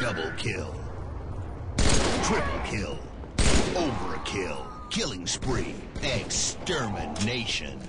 Double kill. Triple kill. Overkill. Killing spree. Extermination.